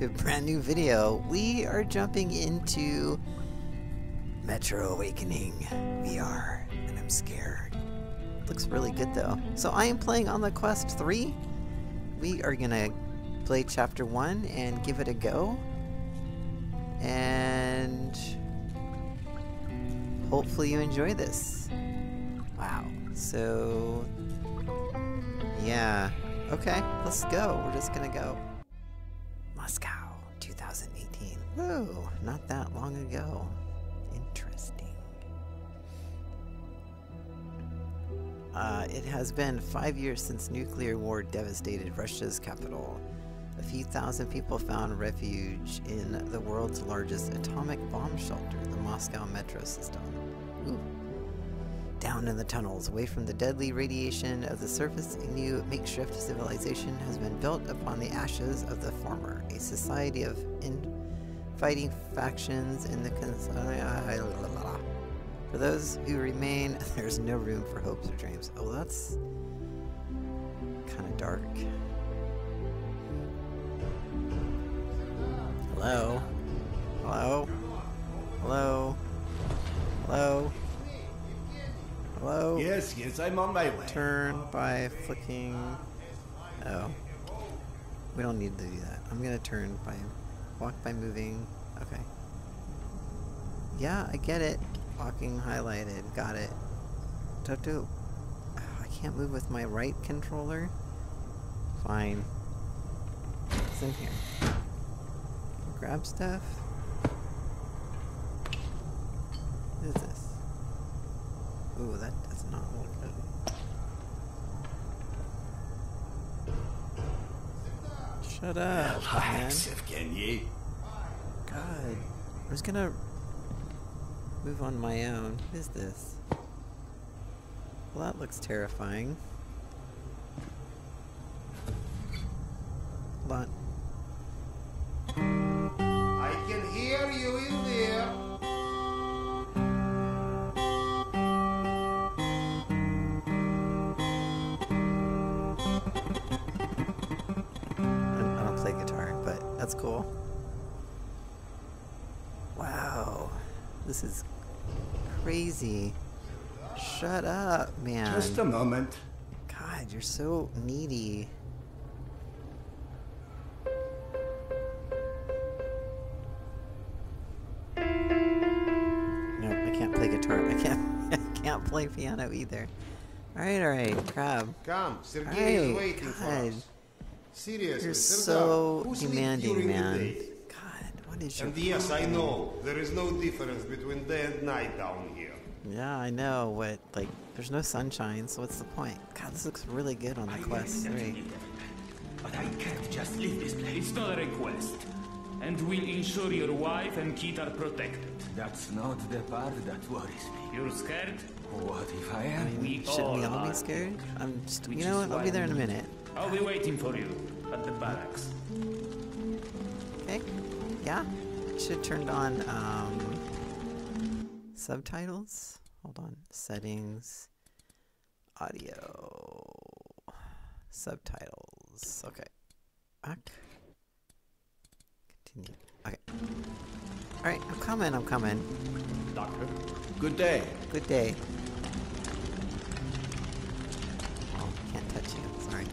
to a brand new video. We are jumping into Metro Awakening VR, and I'm scared. Looks really good though. So I am playing on the Quest 3. We are gonna play Chapter 1 and give it a go. And hopefully you enjoy this. Wow. So yeah. Okay, let's go. We're just gonna go. 2018. Not that long ago. Interesting. Uh, it has been five years since nuclear war devastated Russia's capital. A few thousand people found refuge in the world's largest atomic bomb shelter, the Moscow metro system. Ooh. Down in the tunnels, away from the deadly radiation of the surface, a new makeshift civilization has been built upon the ashes of the former. A society of infighting factions in the cons. Uh, for those who remain, there's no room for hopes or dreams. Oh, that's kind of dark. Hello? Hello? Hello? Hello? Hello? Yes, yes, I'm on my way. Turn by flicking... Oh. We don't need to do that. I'm gonna turn by... Walk by moving... Okay. Yeah, I get it. Walking highlighted. Got it. Don't do... I can't move with my right controller? Fine. What's in here? Grab stuff? What is this? Ooh, that does not look good. Shut up. Relax, Evgeny. God. I was gonna move on my own. What is this? Well, that looks terrifying. Man. Moment. God, you're so needy. Nope, I can't play guitar. I can't. I can't play piano either. All right, all right, crab. Come, Sergei Hey, is waiting for God. us. Seriously, You're Sergei, so who demanding, man. God, what is your? And yes, I know there is no difference between day and night down here. Yeah, I know. What like? There's no sunshine, so what's the point? God, this looks really good on the Quest Three. But I can't just leave this place. It's not a request. And we'll ensure your wife and kid are protected. That's not the part that worries me. You're scared? What if I I am? mean, We shouldn't we all all be scared? I'm just. Which You know what? I'll be there in a minute. I'll be waiting for you at the barracks. Okay. Yeah. Should have turned on um, subtitles. Hold on. Settings. Audio. Subtitles. Okay. Back. Continue. Okay. Alright, I'm coming, I'm coming. Doctor? Good day. Good day. Oh, can't touch you. Sorry.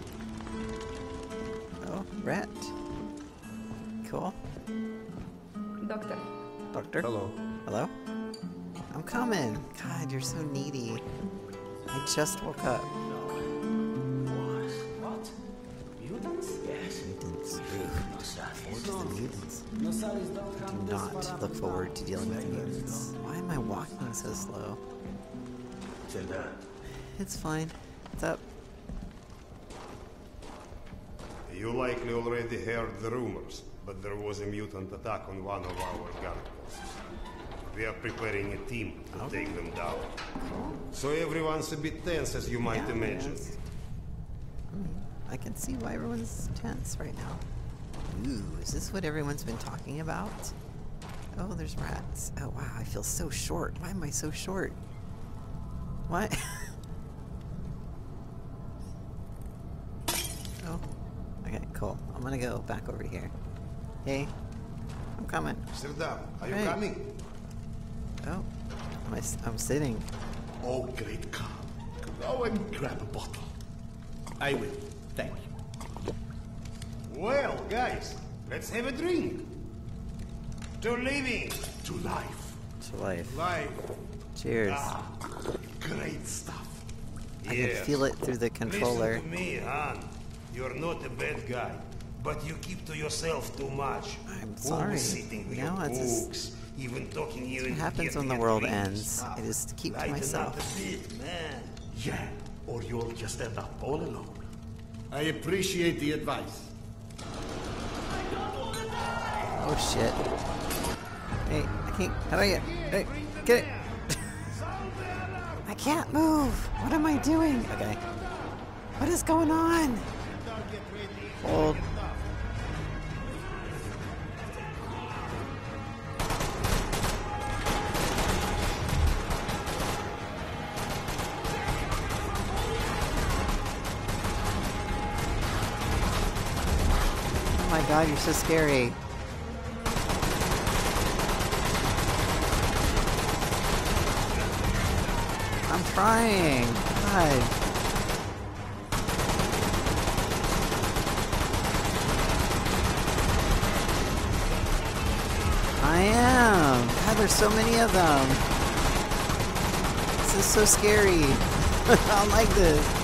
Oh, rat. Cool. Doctor, Doctor? Hello. Hello? I'm coming. God, you're so needy. I just woke up. What? Mutants? Yes. Mutants. Mutants. Do not look forward to dealing with mutants. Why am I walking so slow? It's fine. What's up? You likely already heard the rumors, but there was a mutant attack on one of our guard posts. We are preparing a team to take them down. So everyone's a bit tense, as you might Yeah, imagine. Mm, I can see why everyone's tense right now. Ooh, is this what everyone's been talking about? Oh, there's rats. Oh, wow, I feel so short. Why am I so short? What? oh. Okay, cool. I'm gonna go back over here. Hey, I'm coming. Serdar, are you Hey. coming? Oh, am I, I'm sitting. Oh, great Khan. Go and grab a bottle. I will. Thank you. Well, guys, let's have a drink. To living. To life. To life. Life. Cheers. Ah, great stuff. I can feel it through the controller. Listen to me, Han. You're not a bad guy, but you keep to yourself too much. I'm Always sorry. sitting with No, your it's just- books, even talking you What happens when the world drink ends? stuff. I just keep to myself. bit, man. Yeah, or you'll just end up all alone. I appreciate the advice. Oh shit. Hey, I can't. How do I get? Hey, get it! I can't move! What am I doing? Okay. What is going on? Hold. God, you're so scary. I'm trying. God. I am. God, there's so many of them. This is so scary. I don't like this.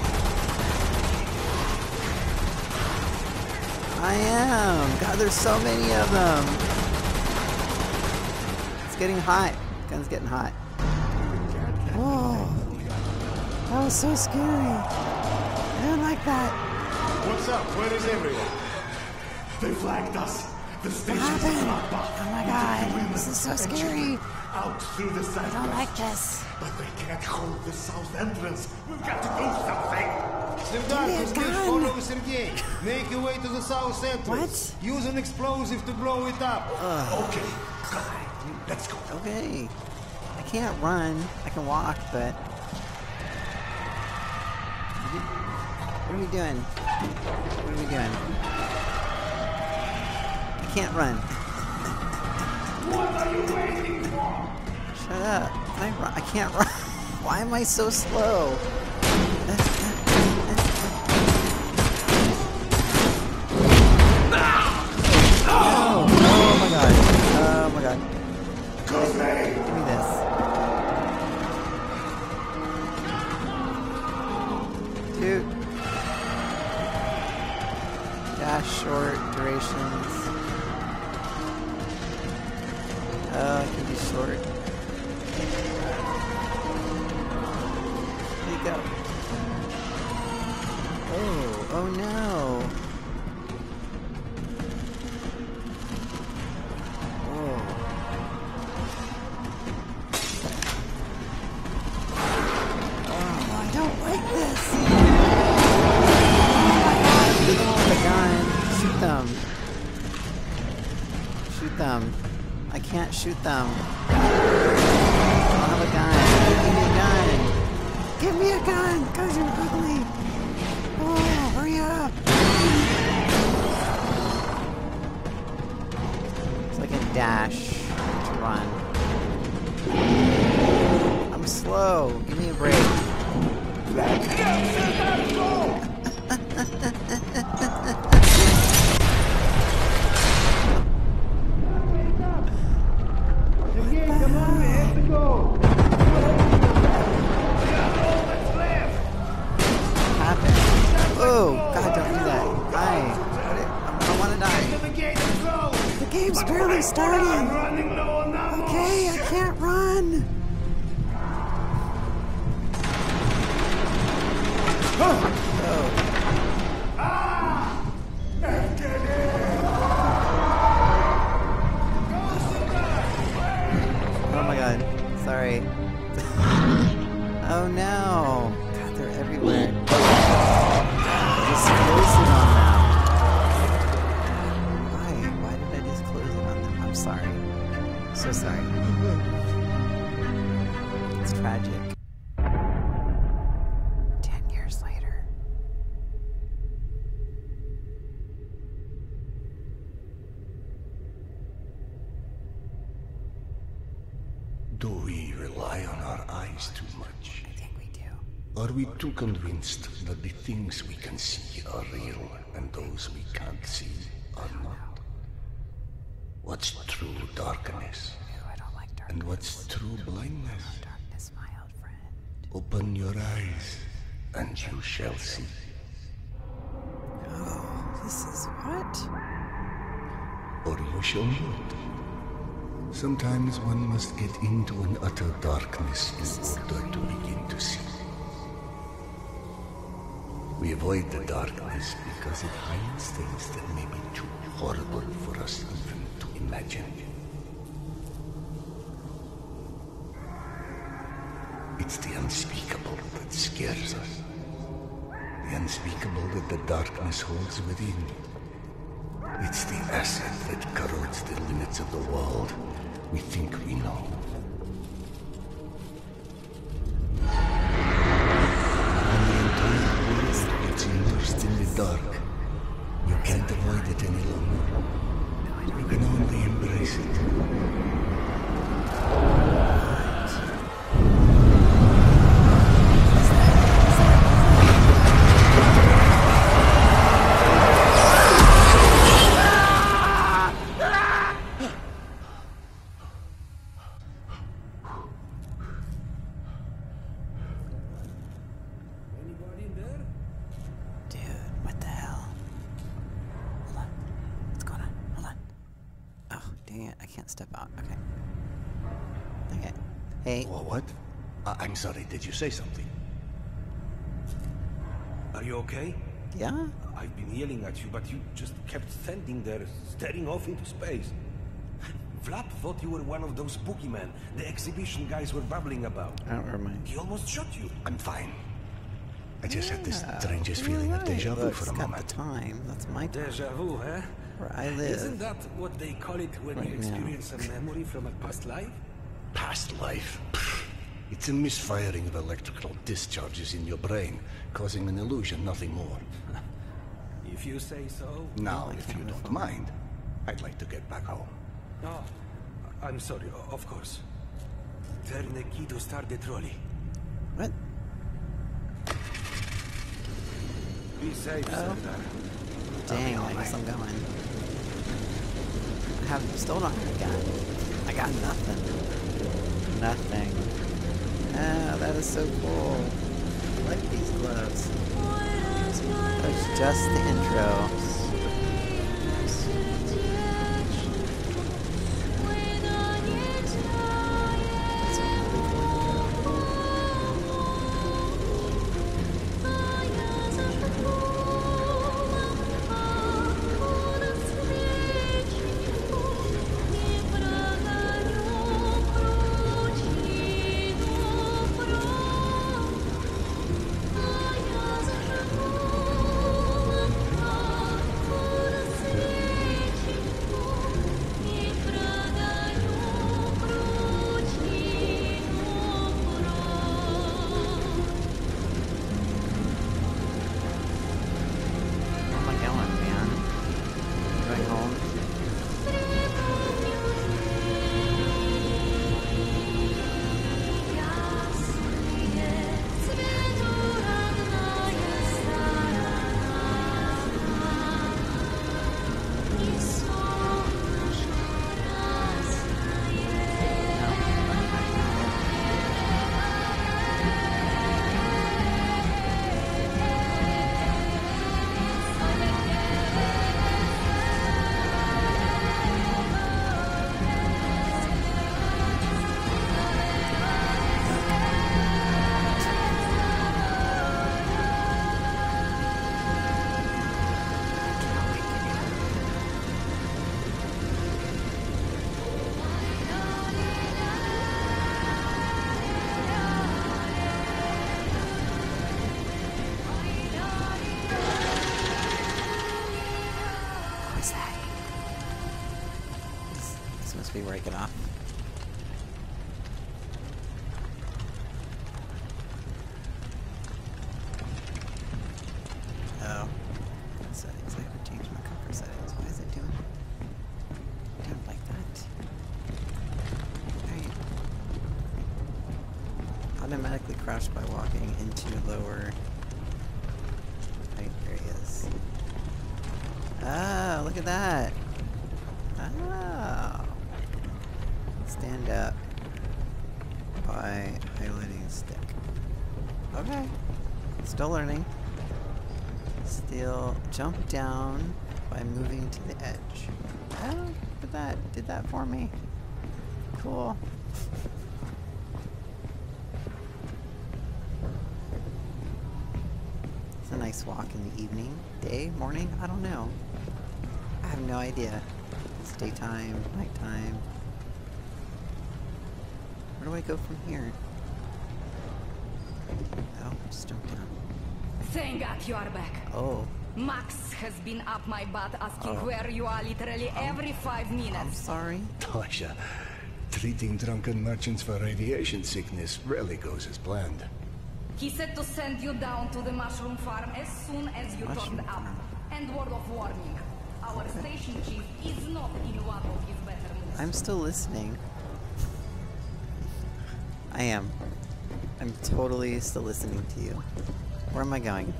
I am. God, there's so many of them. It's getting hot. Gun's getting hot. Oh, That was so scary. I don't like that. What's up? Where is everyone? They flagged us. The What station's happened? not back. Oh my god. This is so scary. Out through the side. I don't like this. But they can't hold the south entrance. We've got to do something. Serdar, Give me a gun. follow Sergei. Make your way to the south entrance. What? Use an explosive to blow it up. Okay, come on. Let's go. Okay. I can't run. I can walk, but. What are we doing? What are we doing? I can't run. What are you waiting for? Shut up. Can I run? I can't run. Why am I so slow? Give me this. Dude. Dash short durations. Oh, it can be short. There you go. Oh, oh no. Them. Too convinced that the things we can see are real and those we can't see are not? What's true darkness? Ew, I don't like darkness. And what's true blindness? Darkness, my old friend. Open your eyes, and you shall see. Oh, this is what? Or you shall not. Sometimes one must get into an utter darkness in order to begin to see. We avoid the darkness because it hides things that may be too horrible for us even to imagine. It's the unspeakable that scares us. The unspeakable that the darkness holds within. It's the acid that corrodes the limits of the world we think we know. Dang it. I can't step out. Okay. Okay. Hey. Wha- What? I- I'm sorry, did you say something? Are you okay? Yeah? I've been yelling at you, but you just kept standing there, staring off into space. Vlad thought you were one of those boogeymen the exhibition guys were babbling about. I don't remember. He almost shot you. I'm fine. I just had this Yeah, strangest you're feeling of deja vu Look, for a it's got moment. the time. That's my time. Deja vu, huh? Where I live. Isn't that what they call it when Right you now. experience a memory from a past life? Past life. Pfft. It's a misfiring of electrical discharges in your brain, causing an illusion, nothing more. If you say so. Now, I if you don't mind, I'd like to get back home. Oh, I'm sorry, of course. Turn the key to start the trolley. What? Be safe, Oh. Serdar. Dang, I guess I'm going. I have still don't have a gun. I got nothing. Nothing. Ah, that is so cool. I like these gloves. That's just the intro. Be get off. Oh. Settings. I haven't changed my comfort settings. Why is it doing doing like that? Alright. automatically crash by walking into lower height areas. Ah, look at that. Ah. Stand up by highlighting stick. Okay. Still learning. Still jump down by moving to the edge. Oh, look at that. Did that for me. Cool. It's a nice walk in the evening, day, morning, I don't know. I have no idea. It's daytime, nighttime. Where do I go from here? Oh, just jump down. Thank God you are back. Oh, Max has been up my butt asking Oh. where you are literally every five minutes. I'm minutes. sorry. Tasha, treating drunken merchants for radiation sickness rarely goes as planned. He said to send you down to the mushroom farm as soon as you Mushroom turned up. farm. And word of warning, our station chief is not in one of his better moods. I'm still listening. I am. I'm totally still listening to you. Where am I going?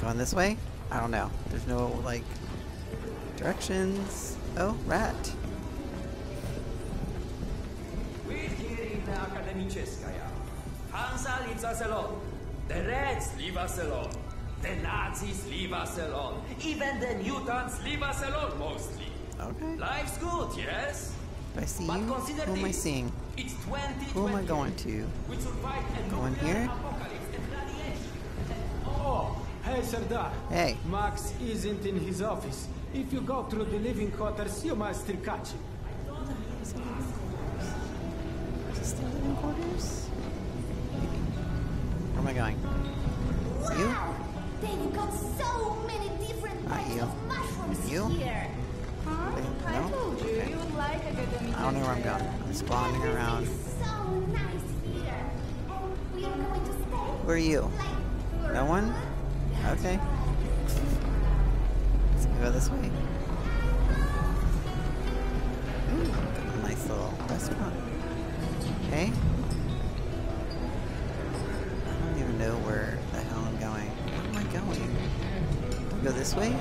Going this way? I don't know. There's no, like, directions. Oh, rat. We're here in the Akademicheskaya. Hansa leaves us alone. The Reds leave us alone. The Nazis leave us alone. Even the mutants leave us alone, mostly. Okay. Life's good, yes? Do I see you? Who am I seeing? It's 2020. Who am I going to? We survived a Going here? apocalypse and radiation. Oh, hey, Serdar. Hey. Max isn't in his office. If you go through the living quarters, you might still catch him. Is this the living quarters? Where am I going? You? They've got so many different Not types you. of mushrooms You? here. Huh? I No? told you, Okay. you would like academic I don't know where I'm going. I'm spawning around. Everything's so nice here. And we are going to stay Who are you? like No one? Okay. Let's go this way. Ooh, got a nice little restaurant. Okay. I don't even know where the hell I'm going. Where am I going? Go this way?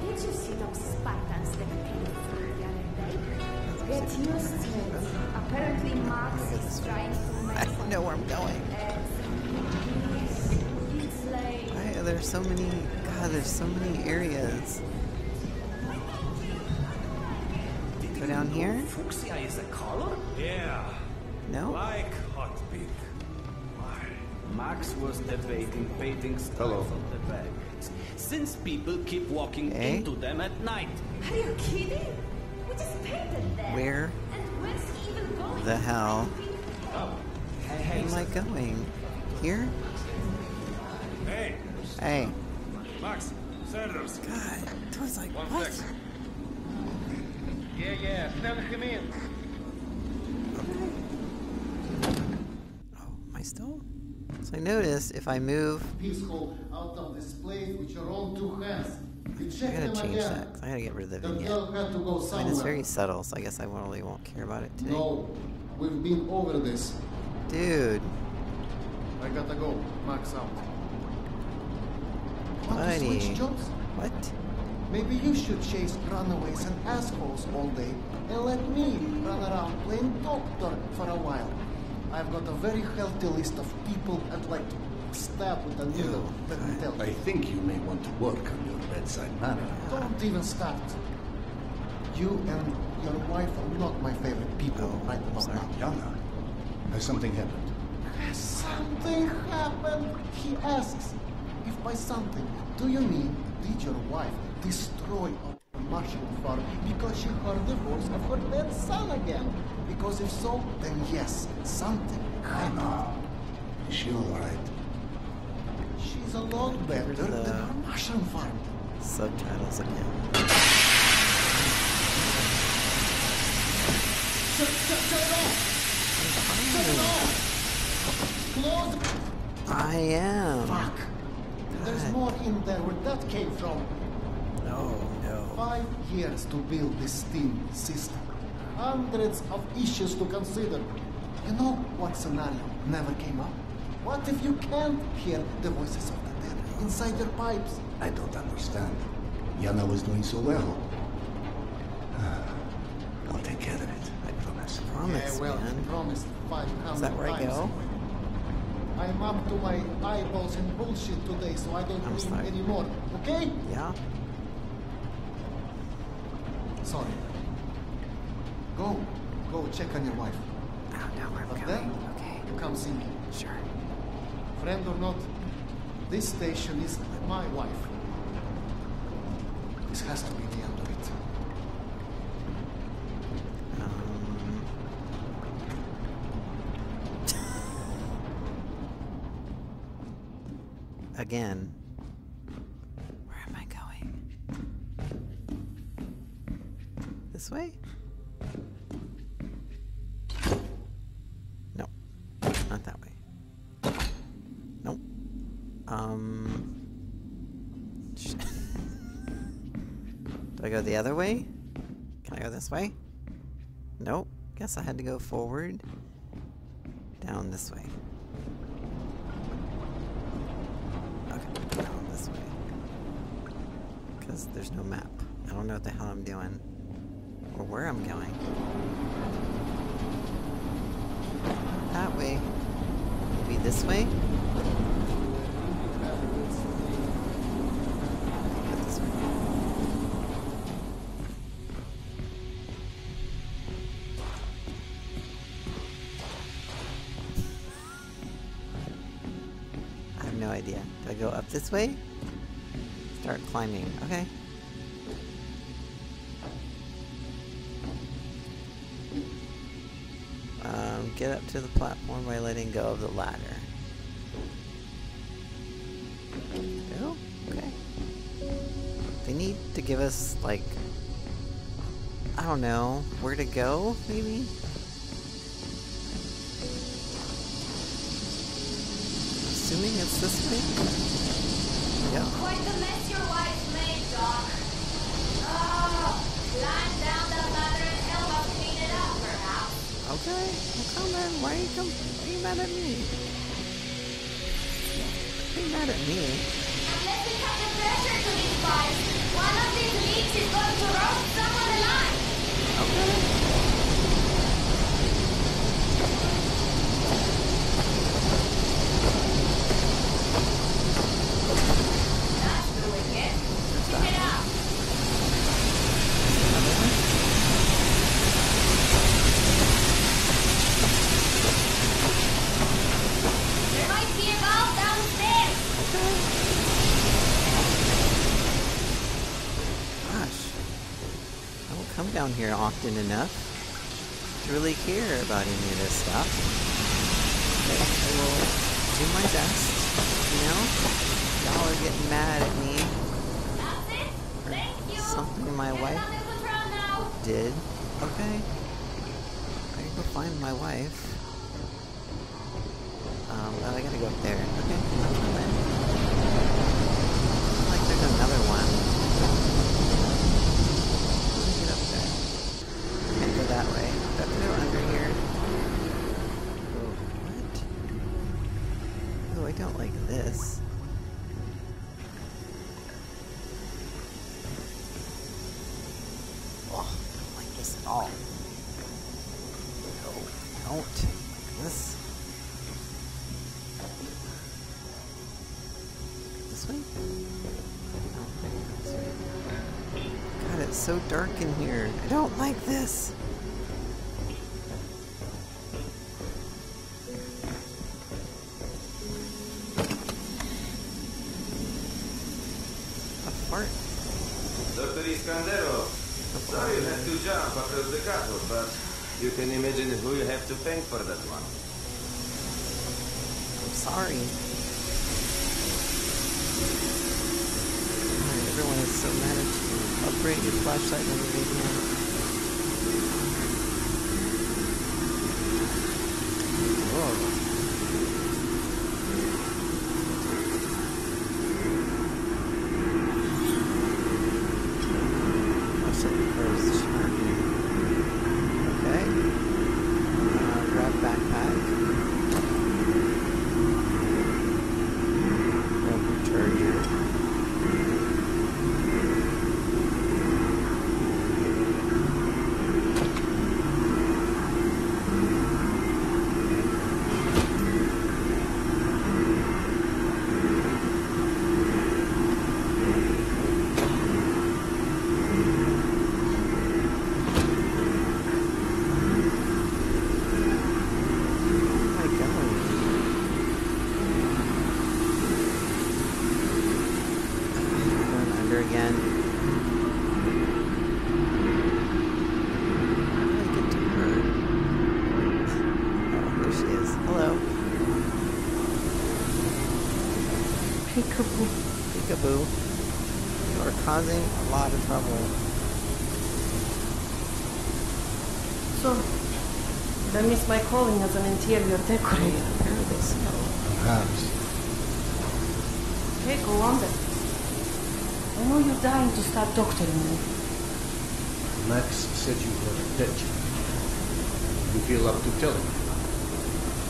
Did you see those Spartans that came through the other day? Get used to it. Apparently Max is trying to I don't know where I'm going. Why are there so many? God, there's so many areas. Go down here? Fuchsia is a color? Yeah, No? like hot pink. Max was debating painting Hello. stuff on the bag. Since people keep walking Hey. into them at night. Are you kidding? We just painted them. Where And where's he even going? the hell Oh, hey, hey, am I going? Here? Hey, Hey. Max, Sanders. God. I was like, One what? sec. Yeah, yeah, send him in. Oh, am I still? So I noticed if I move, Peaceful out of this place with your own two hands. You I gotta them change again. that. 'cause I gotta get rid of the The vignette. girl had to go I mean, it's very subtle, so I guess I really won't care about it today. No, we've been over this. Dude, I gotta go. Max out. Want to switch jobs? What? Maybe you should chase runaways and assholes all day and let me run around playing doctor for a while. I've got a very healthy list of people I'd like to stab with a needle. Let me tell I think you may want to work on your bedside manner. Don't even start. You and your wife are not my favorite people Oh, right about sorry. now. Yana, has something happened? Has something happened? He asks. By something, do you mean did your wife destroy a mushroom farm because she heard the voice of her dead son again? Because if so, then yes, something happened. Is she alright? She's a lot better the- than her uh, mushroom farm. Subtitles again. Shut, shut, shut it off! Shut it off! Close I am. Fuck! There's more in there where that came from. No, no. Five years to build this steam system. hundreds of issues to consider. You know what scenario never came up? What if you can't hear the voices of the dead inside your pipes? I don't understand. Yana was doing so well. I'll take care of it, I promise. Promise, yeah, well, man. promised 500 Is that where I times. go? I'm up to my eyeballs in bullshit today, so I don't I'm dream anymore. Okay? Yeah. Sorry. Go. Go check on your wife. Oh, no, I'm But then, Okay. you come see me. Sure. Friend or not, this station is my wife. This has to be the end of it. Um, again. Where am I going? This way? No. Not that way. Nope. Um. Do I go the other way? Can I go this way? Nope. Guess I had to go forward. Down this way. Okay, down this way. Because there's no map. I don't know what the hell I'm doing. Or where I'm going. That way. Maybe this way? This way. I have no idea. Do I go up this way? Start climbing. Okay. Um, get up to the platform by letting go of the ladder. Go? Okay. They need to give us, like, I don't know, where to go, maybe? Assuming it's this way? Yep. Quite the mess your wife made, Doc. Oh, climb down the ladder and help us clean it up, perhaps. Okay. Well, come on. Why are you come? Why are you mad at me? You mad at me? Unless we cut the pressure to these pipes, one of these leaks is going to roast someone alive. Okay. That's doing it. Keep it up. There might be a valve downstairs. Gosh. I don't come down here often enough to really care about any of this stuff. But I will do my best, you know? Y'all are getting mad at me That's it. Thank you. something my wife under control now. did. Okay. I can go find my wife. Um, oh, I gotta go up there. So dark in here. I don't like this. A fart. Dr. Iskandero, sorry you had to jump across the cattle, but you can imagine who you have to thank for that one. I'm sorry. God, Everyone is so mad at you. Upgrade your flashlight when you leave now. Whoa. Flashlight requires charging. Peekaboo. Peekaboo. You are causing a lot of trouble. So, did I miss my calling as an interior decorator? Apparently so. Perhaps. Okay, go on then. I know you're dying to start doctoring me. Max said you were dead. You feel up to telling.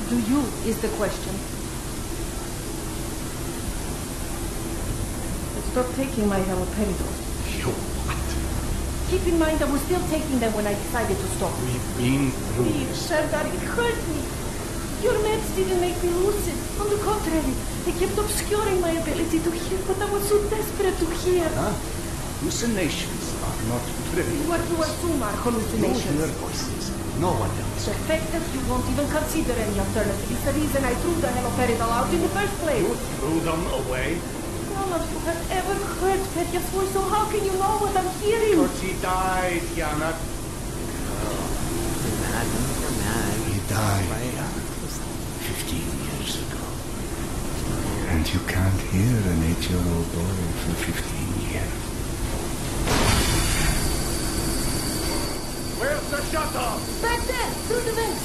Do you, is the question. I stopped taking my haloperidol. Keep in mind I was still taking them when I decided to stop. We've been through said that it hurt me. Your meds didn't make me lucid. On the contrary, they kept obscuring my ability to hear what I was so desperate to hear. Huh? Hallucinations are not trivial. What you assume are hallucinations. hear voices. No one else. The fact that you won't even consider any alternative is the reason I threw the haloperidol out in the first place. You threw them away. None of you have ever heard Petya's voice, so how can you know what I'm hearing? But he died, Yana. You're mad. You're mad. He died. Right? 15 years ago. And you can't hear an eight-year-old boy for 15 years. Where's the shutter? Back there, through the vents.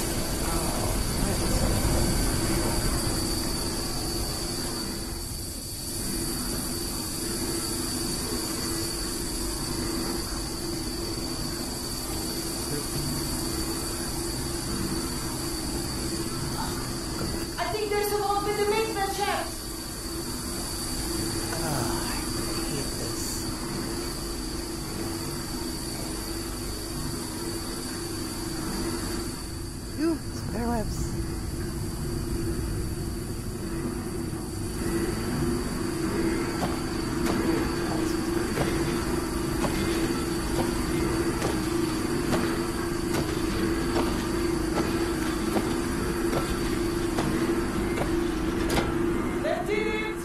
I think there's a vault with the maintenance shaft. Oh, I really hate this. Ooh, spiderwebs. That's it!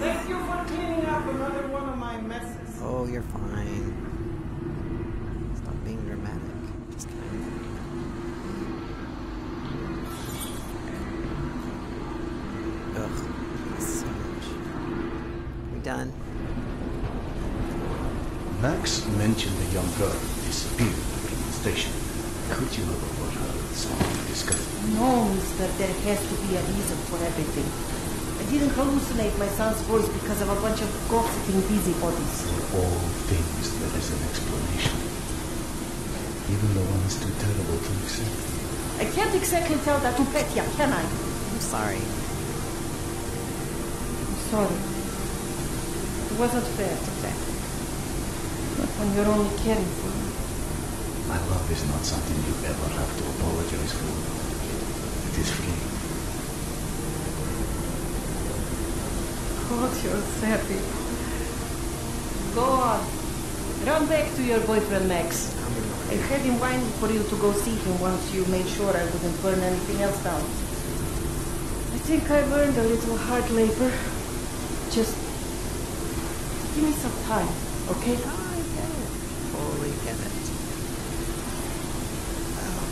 Thank you for cleaning up another one of my messes. Oh, you're fine. Stop being dramatic. Just kidding. Ugh, so much. We done? Max mentioned the young girl disappeared from the station. Could you have overheard some discussion? No, mister, there has to be a reason for everything. I didn't hallucinate my son's voice because of a bunch of gossiping busybodies. For all things, there is an explanation. Even the ones too terrible to accept. I can't exactly tell that to Petya, can I? I'm sorry. I'm sorry. It wasn't fair. Okay. Not when you're only caring for me. My love is not something you ever have to apologize for. It is free. God, you're sappy. Go on. Run back to your boyfriend, Max. I had him whining for you to go see him once you made sure I wouldn't burn anything else down. I think I've earned a little hard labor. Just give me some time, okay? I get it. Totally get it. Oh.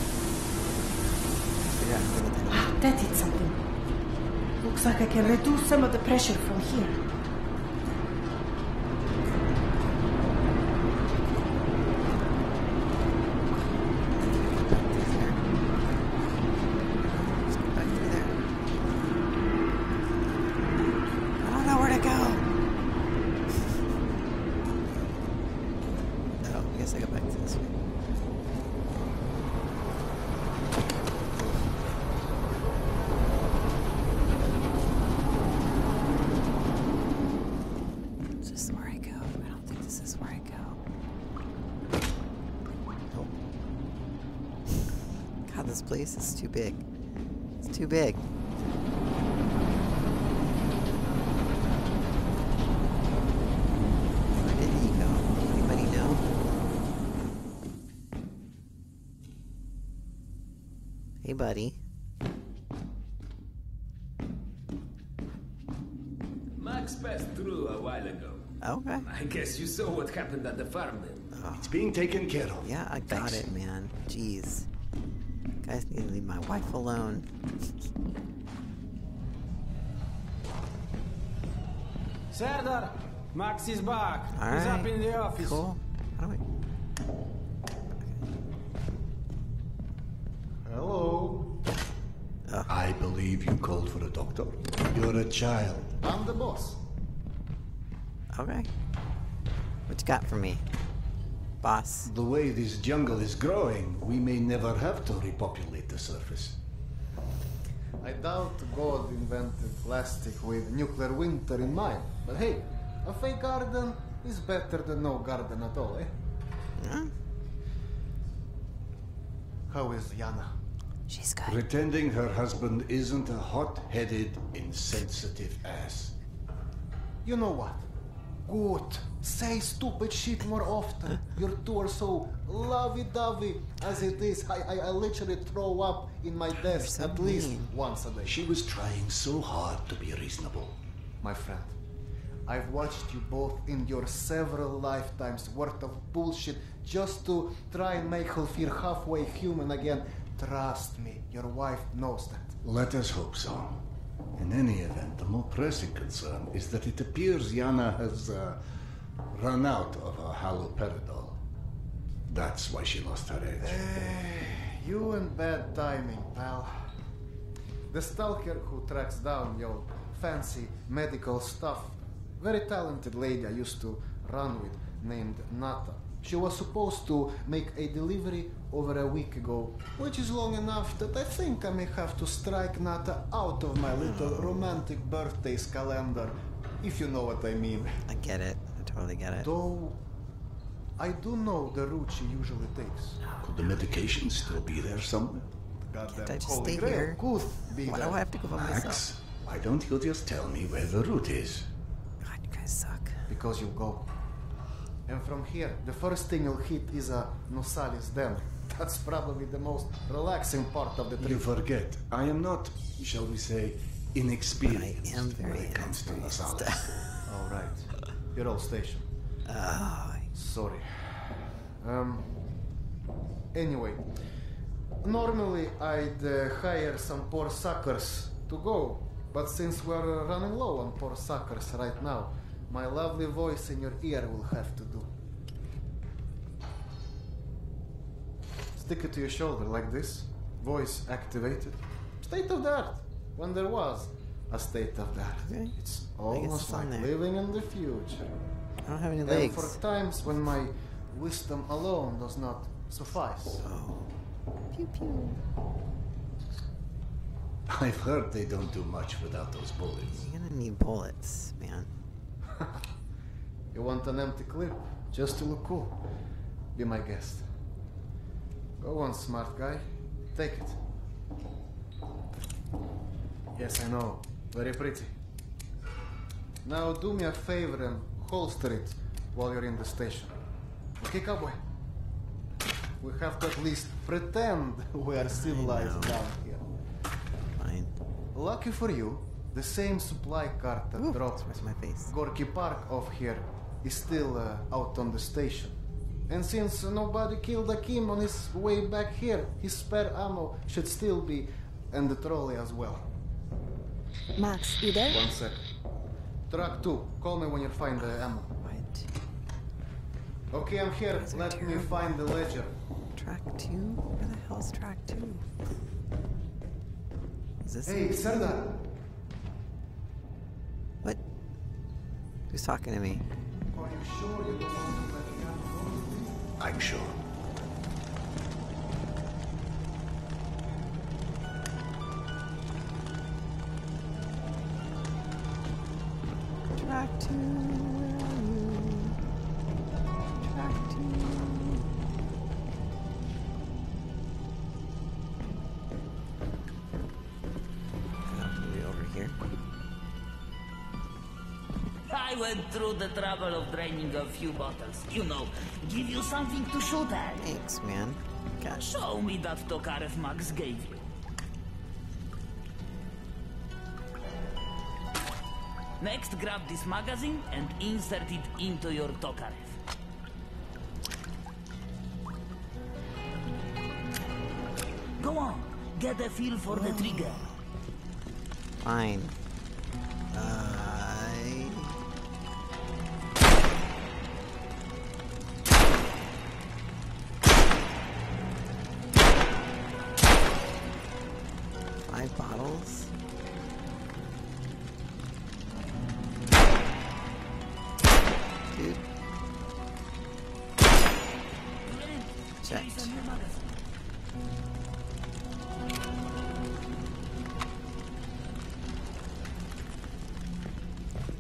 Figure out how to get that. Ah, that did something. Looks like I can reduce some of the pressure from here. Let's go back through there. I don't know where to go. Oh, I guess I go back to this way. Is this where I go? I don't think this is where I go. Nope. God, this place is too big. It's too big. Where did he go? Anybody know? Hey, buddy. Max passed through a while ago. Okay. I guess you saw what happened at the farm then. Oh. It's being taken care of. Yeah, I got Thanks. it, man. Jeez. Guys need to leave my wife alone. Serdar, Max is back. All He's up in the office. Cool. How do we? Hello. Ah. I believe you called for a doctor. You're a child. I'm the boss. Okay. What you got for me, boss? The way this jungle is growing, we may never have to repopulate the surface. I doubt God invented plastic with nuclear winter in mind. But hey, a fake garden is better than no garden at all, eh? How is Yana? She's good. Pretending her husband isn't a hot-headed, insensitive ass. You know what? Good. Say stupid shit more often. Your two are so lovey-dovey as it is. I, I, I literally throw up in my desk so at least once a day. She was trying so hard to be reasonable. My friend, I've watched you both in your several lifetimes worth of bullshit just to try and make her feel halfway human again. Trust me, your wife knows that. Let us hope so. In any event, the more pressing concern is that it appears Yana has uh, run out of her haloperidol. That's why she lost her edge. Eh, you and bad timing, pal. The stalker who tracks down your fancy medical stuff, very talented lady I used to run with, named Nata. She was supposed to make a delivery over a week ago, which is long enough that I think I may have to strike Nata out of my little hmm. romantic birthdays calendar, if you know what I mean. I get it. I totally get it. Though I do know the route she usually takes. Could the medication still be there somewhere? Goddamn Can't I just Holy stay here? Could be Why do I have to go by myself? Max, why don't you just tell me where the route is? God, you guys suck. Because you'll go. And from here, the first thing you'll hit is a Nosalis Den. That's probably the most relaxing part of the trip. You forget, I am not, shall we say, inexperienced I am very when it comes to inexperienced. Lasala. All right. Your old station. Oh, Sorry. Um. Anyway, normally I'd uh, hire some poor suckers to go, but since we're running low on poor suckers right now, my lovely voice in your ear will have to do. Stick it to your shoulder like this, voice activated. State of the art, when there was a state of that. Okay. It's almost it's like there. living in the future. I don't have any And for times when my wisdom alone does not suffice. Oh. Pew pew. I've heard they don't do much without those bullets. You're gonna need bullets, man. You want an empty clip just to look cool? Be my guest. Go on, smart guy. Take it. Yes, I know. Very pretty. Now do me a favor and holster it while you're in the station. Okay, cowboy? We have to at least pretend we are civilized down here. Fine. Lucky for you, the same supply cart that Ooh, dropped my face. Gorky Park off here is still uh, out on the station. And since nobody killed Akim on his way back here, his spare ammo should still be, and the trolley as well. Max, you there? One sec. Truck 2, call me when you find the ammo. What? Okay, I'm here. These are Let me terrible. find the ledger. Track two? Where the hell's track two? Is this? Hey, Serdar. What? Who's talking to me? Are you sure you don't want to let the ammo go? I'm sure. Track two. Where are you? Track two. Probably over here. I went through the trouble of draining a few bottles. You know, give you something to shoot at. Thanks, man. Gosh. Show me that Tokarev Max gave you. Next, grab this magazine and insert it into your Tokarev. Go on, get a feel for the oh. trigger. Fine. I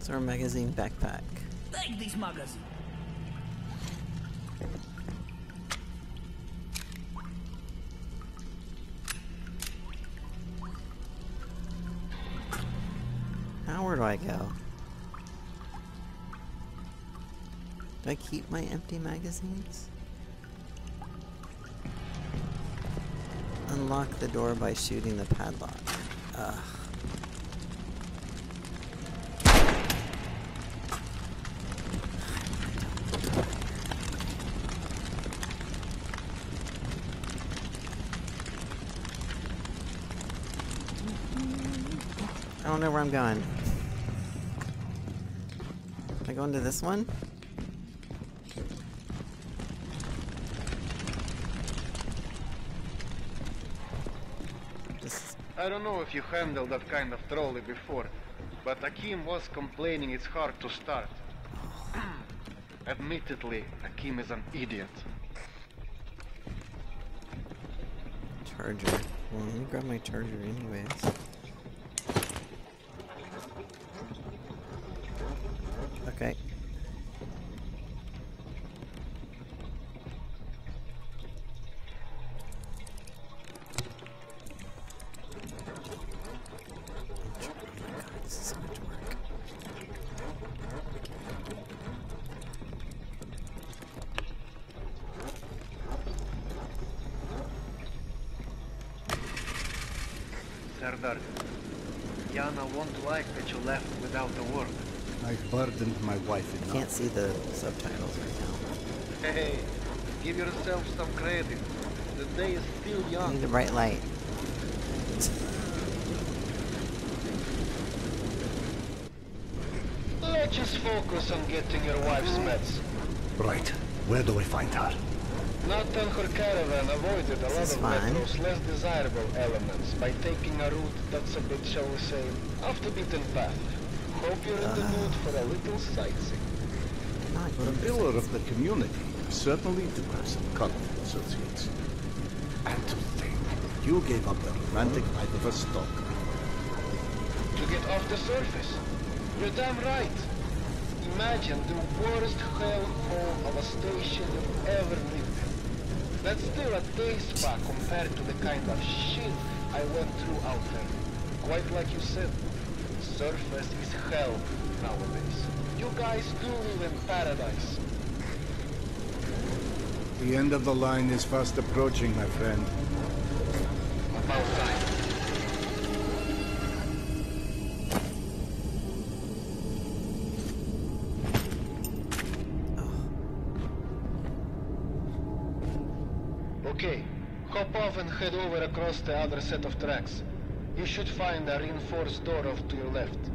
It's our magazine backpack. Take. Now where do I go? Do I keep my empty magazines? Unlock the door by shooting the padlock. Ugh. I don't know where I'm going. Am I going to this one? This I don't know if you handled that kind of trolley before, but Akim was complaining it's hard to start. Admittedly, Akim is an idiot. charger. Well, let me grab my charger anyways. See the subtitles right now. Hey, give yourself some credit. The day is still I young. need a bright light. Let's just focus on getting your wife's meds. Right. Where do we find her? Not on her caravan avoided a lot is of fine. Metro's less desirable elements by taking a route that's a bit, shall we say, off the beaten path. Hope you're in the uh. mood for a little sightseeing. For a pillar of the community, certainly do have some colorful associates. And to think, you gave up the romantic life of a stalker. To get off the surface. You're damn right. Imagine the worst hellhole of a station you've ever lived in. That's still a day spa compared to the kind of shit I went through out there. Quite like you said, surface is hell nowadays. You guys do live in paradise. The end of the line is fast approaching, my friend. About time. Okay, hop off and head over across the other set of tracks. You should find a reinforced door off to your left.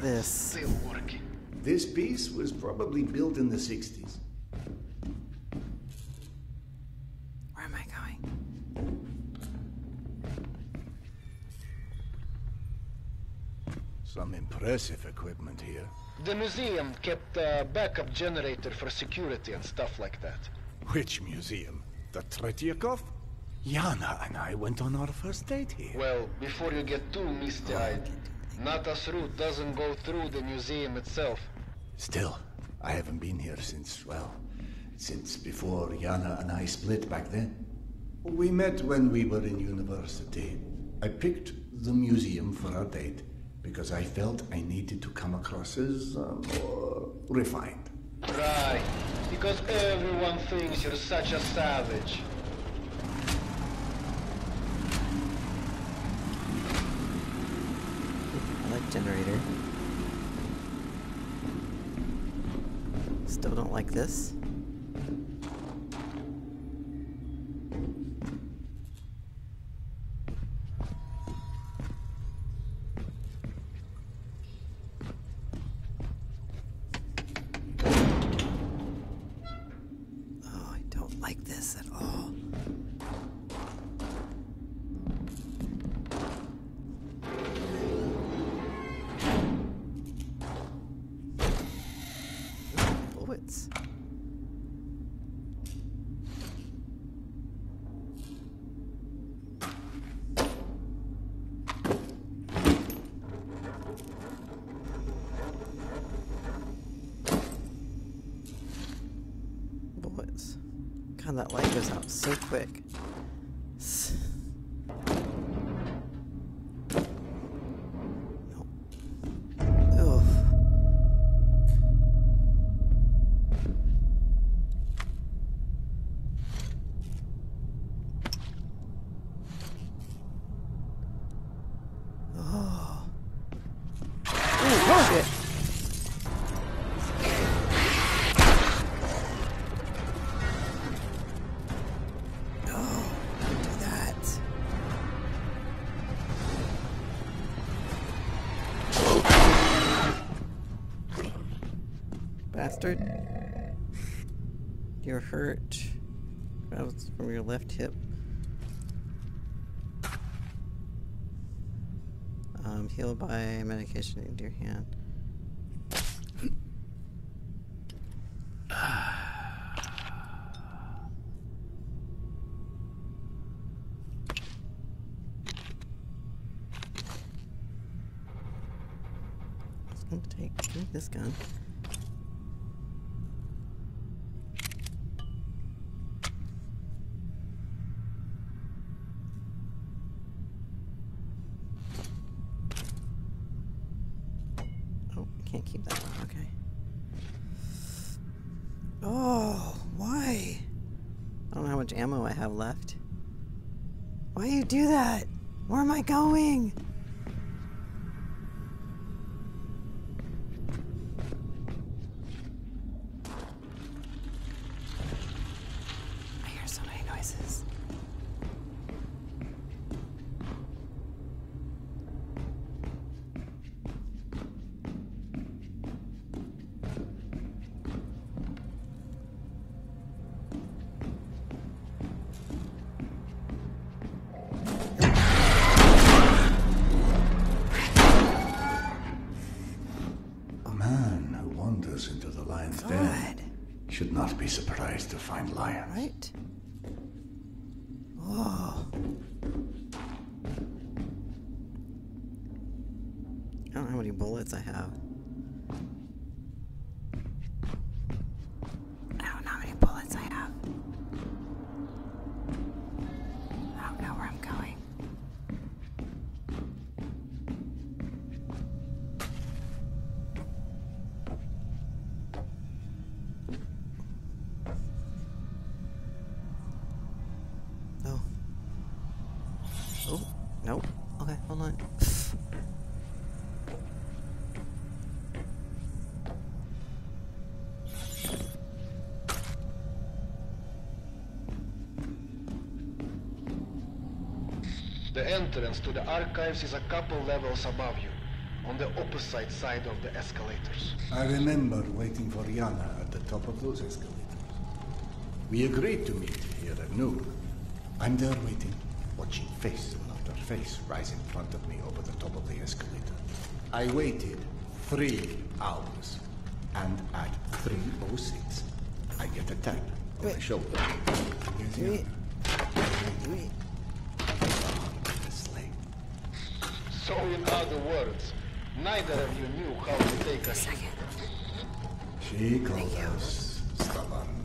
This. still working. This piece was probably built in the 60s. Where am I going? Some impressive equipment here. The museum kept a backup generator for security and stuff like that. Which museum? The Tretyakov? Yana and I went on our first date here. Well, before you get too misty-eyed, Natas route doesn't go through the museum itself. Still, I haven't been here since, well, since before Yana and I split back then. We met when we were in university. I picked the museum for our date because I felt I needed to come across as uh, more refined. Right. Because everyone thinks you're such a savage. Like generator. Still don't like this. Bastard. You're hurt. That was from your left hip. Um, heal by medication into your hand. It's gonna take give me this gun. Oh, can't keep that one. Okay. Oh, why? I don't know how much I have left. Why do you do that? Where am I going? Into the lion's den should not be surprised to find lions. Right? Oh. I don't know how many bullets I have. I don't know how many bullets I have. I don't know where I'm going. Oh. Oh, nope. Okay, hold on. The entrance to the archives is a couple levels above you, on the opposite side of the escalators. I remember waiting for Yana at the top of those escalators. We agreed to meet here at noon. I'm there waiting, watching face after face rise in front of me over the top of the escalator. I waited three hours, and at 3.06, I get a tap on the shoulder. Here's Wait. Yana. So, in other words, neither of you knew how to take a second. She called us stubborn.